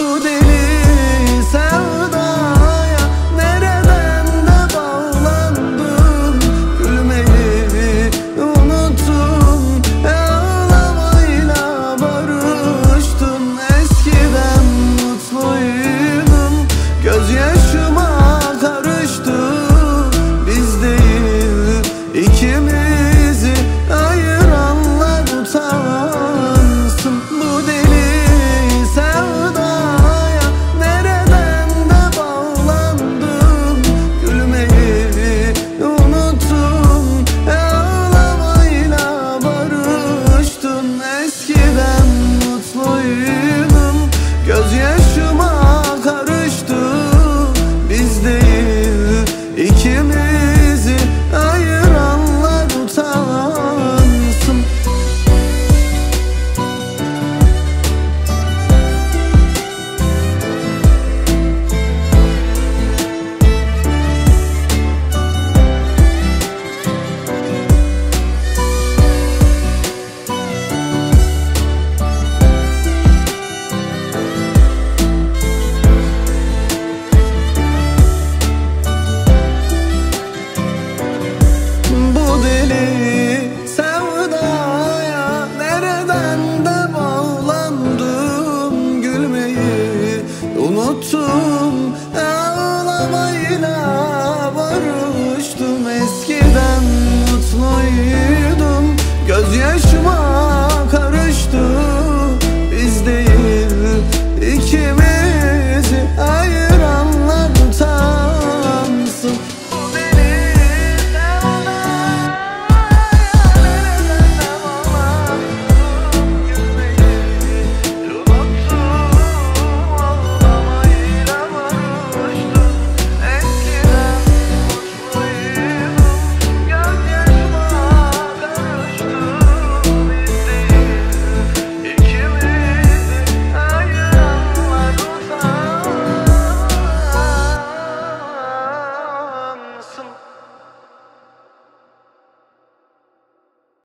amude unuttum.